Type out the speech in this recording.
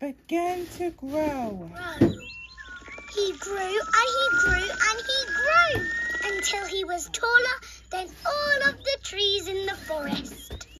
began to. Grow. He grew and he grew and he grew until he was taller than all of the trees in the forest.